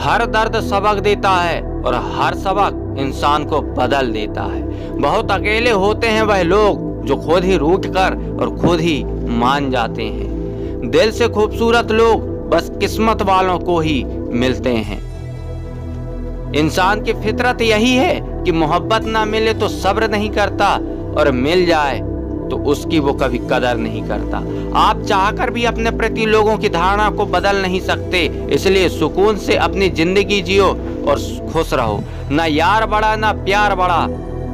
हर दर्द सबक देता है और हर सबक इंसान को बदल देता है। बहुत अकेले होते हैं वह लोग जो खुद ही रूठ कर और खुद ही मान जाते हैं। दिल से खूबसूरत लोग बस किस्मत वालों को ही मिलते हैं। इंसान की फितरत यही है कि मोहब्बत ना मिले तो सब्र नहीं करता और मिल जाए तो उसकी वो कभी कदर नहीं करता। आप चाहकर भी अपने प्रति लोगों की धारणा को बदल नहीं सकते, इसलिए सुकून से अपनी ज़िंदगी जियो और खुश रहो। ना यार बड़ा, ना प्यार बड़ा।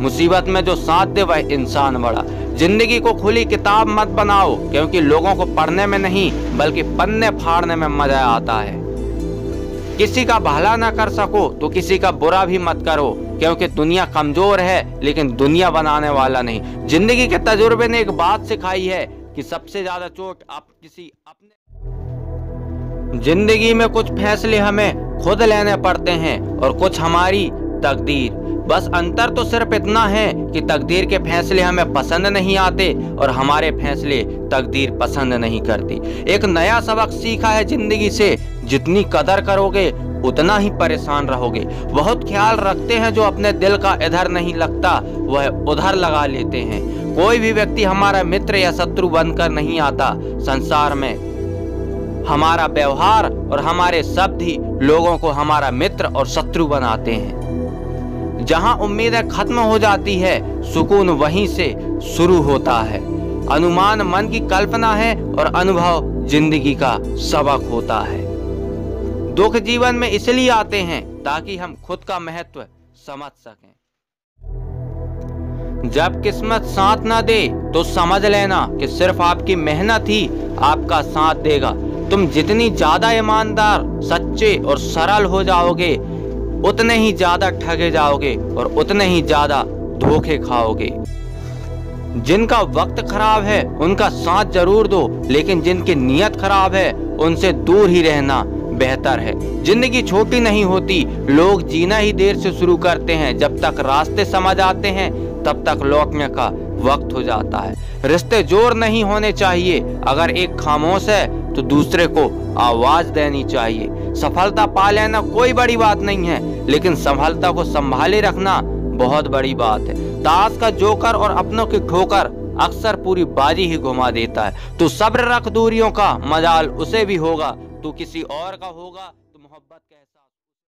मुसीबत में जो साथ दे वह इंसान बड़ा। ज़िंदगी को खुली किताब मत बनाओ, क्योंकि लोगों को पढ़ने में नहीं, बल्कि पन्ने फाड़ने में मज़ा आता है। किसी का भला ना कर सको तो किसी का बुरा भी मत करो। क्योंकि दुनिया कमज़ोर है, लेकिन दुनिया बनाने वाला नहीं। ज़िंदगी के तजुर्बे ने एक बात सिखाई है कि सबसे ज़्यादा चोट आप किसी अपने ज़िंदगी में कुछ फैसले हमें खुद लेने पड़ते हैं और कुछ हमारी तकदीर। बस अंतर तो सिर्फ़ इतना है कि तकदीर के फैसले हमें पसंद नहीं आते और हमारे फैसले तकदीर पसंद नहीं करती। एक नया सबक सीखा है ज़िंदगी से। जितनी कदर करोगे उतना ही परेशान रहोगे। बहुत ख्याल रखते हैं जो अपने दिल का इधर नहीं लगता, वह उधर लगा लेते हैं। कोई भी व्यक्ति हमारा मित्र या शत्रु बनकर नहीं आता संसार में। हमारा व्यवहार और हमारे शब्द ही लोगों को हमारा मित्र और शत्रु बनाते हैं। जहाँ उम्मीदें खत्म हो जाती है, सुकून वहीं से शुरू होता है। अनुमान मन की कल्पना है और अनुभव ज़िंदगी का सबक होता है। दुख जीवन में इसलिए आते हैं ताकि हम खुद का महत्व समझ सकें। जब किस्मत साथ ना दे तो समझ लेना कि सिर्फ़ आपकी मेहनत ही आपका साथ देगा। तुम जितनी ज़्यादा ईमानदार, सच्चे और सरल हो जाओगे, उतने ही ज़्यादा ठगे जाओगे और उतने ही ज़्यादा धोखे खाओगे। जिनका वक्त खराब है, उनका साथ ज़रूर दो, लेकिन जिनकी नीयत खराब है, उनसे दूर ही रहना। बेहतर है। ज़िंदगी छोटी नहीं होती, लोग जीना ही देर से शुरू करते हैं। जब तक रास्ते समझ आते हैं, तब तक लौटने का वक्त हो जाता है। रिश्ते ज़ोर नहीं होने चाहिए। अगर एक खामोश है तो दूसरे को आवाज़ देनी चाहिए। सफलता पा लेना कोई बड़ी बात नहीं है, लेकिन सफलता को संभाले रखना बहुत बड़ी बात है। ताश का जोकर और अपनों की ठोकर अक्सर पूरी बाजी ही घुमा देता है। तो सब्र रख दूरियों का, मजाल उसे भी होगा। तू किसी और का होगा तो मोहब्बत कैसा